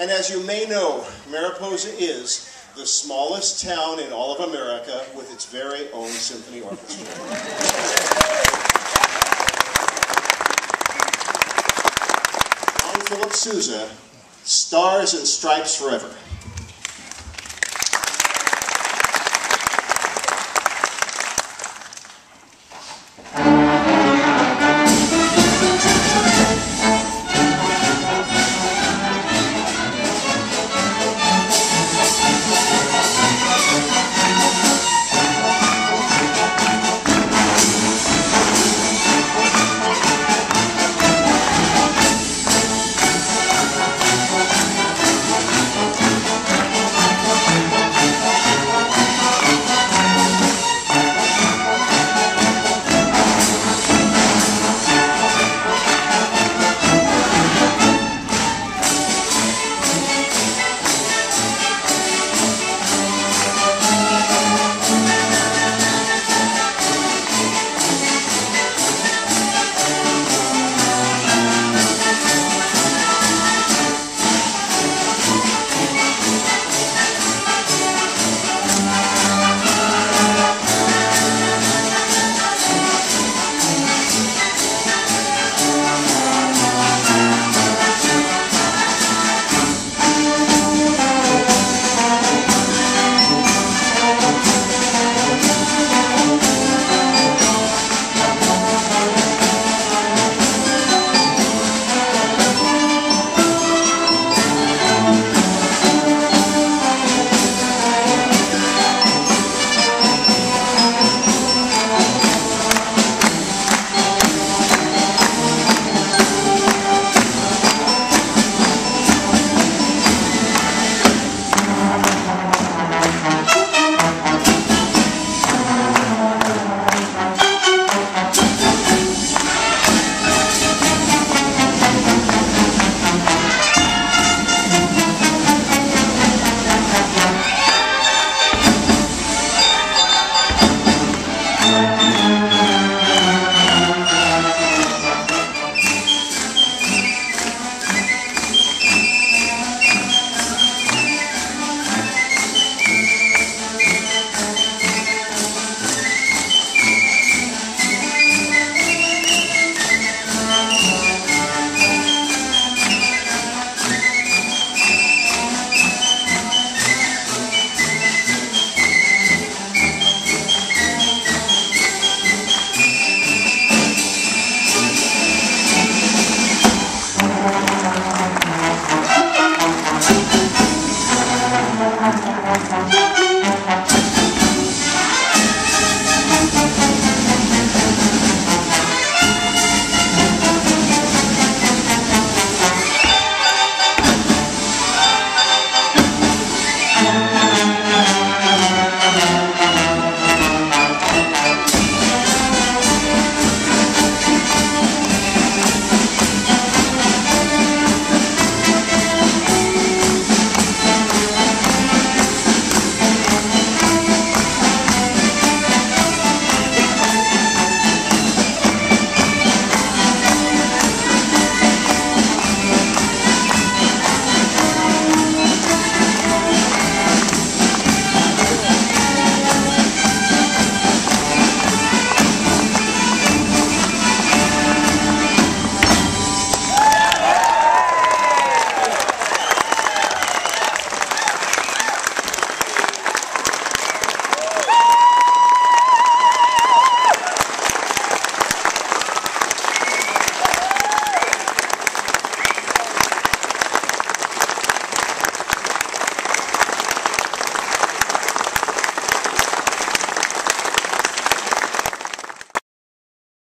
And as you may know, Mariposa is the smallest town in all of America with its very own symphony orchestra. John Philip Sousa, Stars and Stripes Forever.